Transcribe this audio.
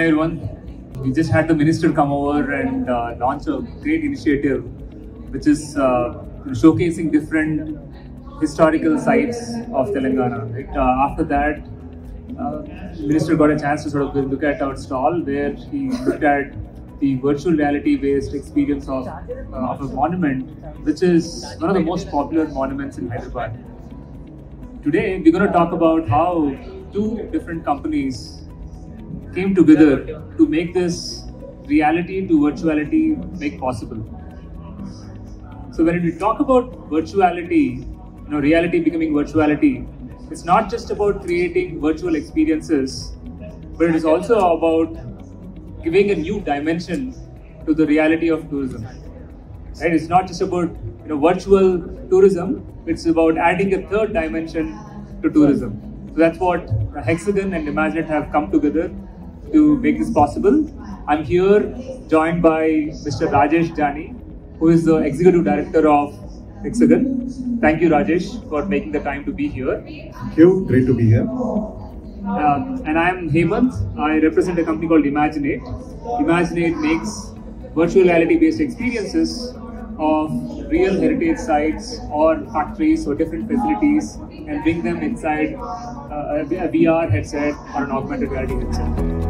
Hi everyone. We just had the minister come over and uh, launch a great initiative, which is uh, showcasing different historical sites of Telangana. Right? Uh, after that, uh, minister got a chance to sort of look at our stall where he looked at the virtual reality based experience of, uh, of a monument, which is one of the most popular monuments in Hyderabad. Today, we're going to talk about how two different companies came together to make this reality to virtuality make possible. So when we talk about virtuality, you know, reality becoming virtuality, it's not just about creating virtual experiences, but it is also about giving a new dimension to the reality of tourism. Right? It's not just about you know, virtual tourism, it's about adding a third dimension to tourism. So that's what Hexagon and Imaginate have come together to make this possible. I'm here joined by Mr. Rajesh Dhyani, who is the Executive Director of Hexagon. Thank you, Rajesh, for making the time to be here. Thank you. Great to be here. Uh, and I'm Hemanth. I represent a company called Imaginate. Imaginate makes virtual reality based experiences of real heritage sites or factories or different facilities and bring them inside uh, a VR headset or an augmented reality headset.